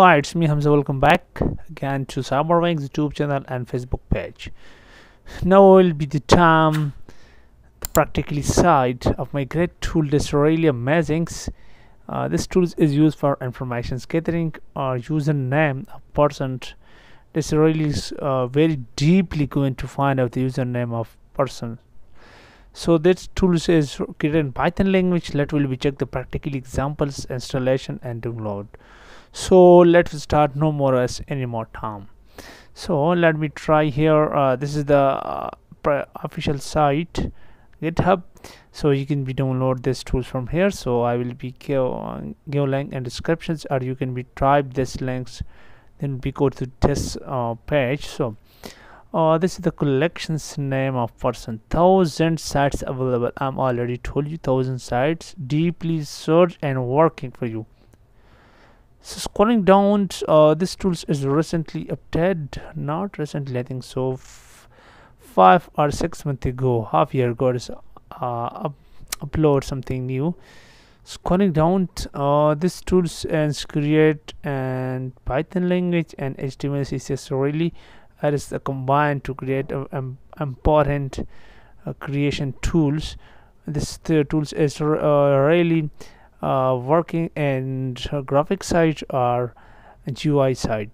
Hi, it's me Hamza. Welcome back again to CyberWings YouTube channel and Facebook page. Now will be the time, the practically side of Maigret tool. This really amazing. Uh, this tool is used for information gathering or username of person. This really is uh, very deeply going to find out the username of person. So this tool is created in Python language. Let will be check the practical examples, installation and download so let's start. No more as any more time so let me try here. Uh, this is the uh, official site github. So you can be download this tools from here. So i will be give, uh, give link and descriptions or you can be type this links then we go to this uh, page. So uh, this is the collections name of person. Thousand sites available. I'm already told you thousand sites deeply search and working for you so scrolling down uh, this tools is recently updated not recently i think so five or six months ago half year ago is uh, up upload something new. Scrolling down uh, this tools and create and python language and html css really that is the combined to create a, um, important uh, creation tools. This tools is uh, really uh, working and graphic side or GUI side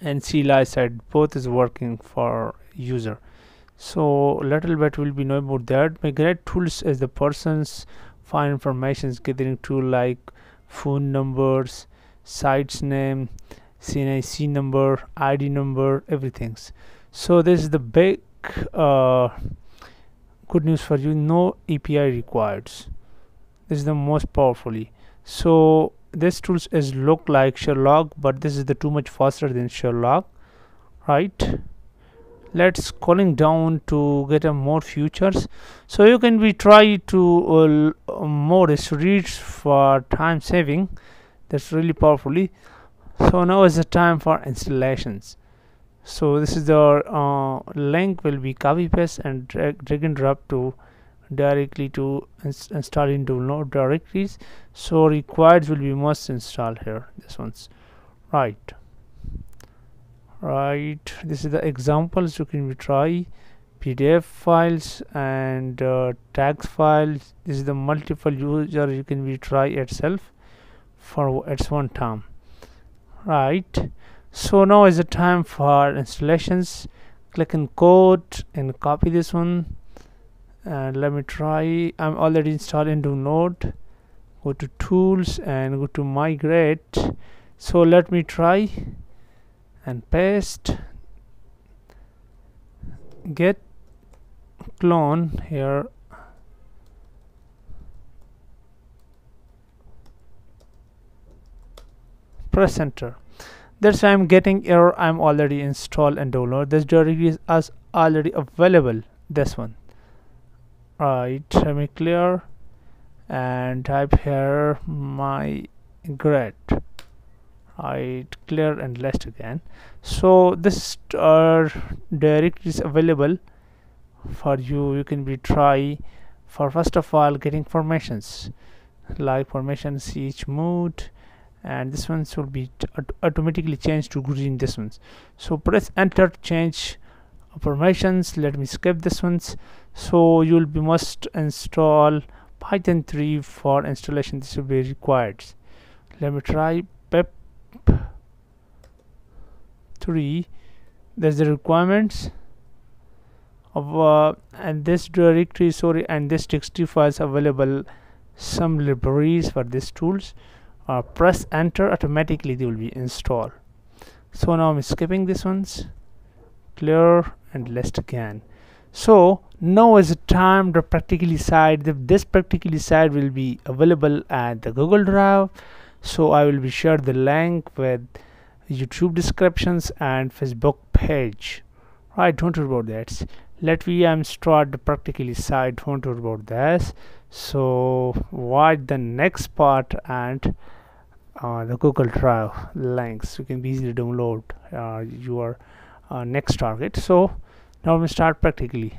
and CLI side both is working for user. So little bit will be know about that. Maigret tools is the person's find information gathering tool like phone numbers sites name CNIC number ID number everything. So this is the big uh, good news for you. No API required is the most powerfully. So this tools is look like Sherlock but this is the too much faster than Sherlock right? Let's calling down to get a more features so you can be try to uh, more reads for time saving. That's really powerfully. So now is the time for installations. So this is the uh, link will be copy paste and drag, drag and drop to directly to ins install into node directories. So required will be must install here this one's. Right. Right. This is the examples you can try. Pdf files and uh, tags files. This is the multiple user you can be try itself for its one time. Right. So now is the time for installations. Click on code and copy this one and let me try. I'm already installed into node. Go to tools and go to maigret. So let me try and paste. Git clone here. Press enter. That's why i'm getting error. I'm already installed and download this directory is as already available. This one right let me clear and type here my grid right clear and list again. So this uh, directory is available for you. You can be try for first of all getting formations like formations each chmod and this ones will be automatically changed to green this ones. So press enter change formations. Let me skip this ones so you'll be must install python 3 for installation. This will be required. Let me try pip 3 there's the requirements of uh, and this directory sorry and this txt files available. Some libraries for these tools uh, press enter automatically they will be installed. So now i'm skipping these ones. Clear and list again so now is the time the practically side this practically side will be available at the google drive. So i will be share the link with youtube descriptions and facebook page. Right don't worry about that. Let me um, start the practically side don't worry about this. So watch the next part and uh, the google drive links. You can easily download uh, your uh, next target. So now we start practically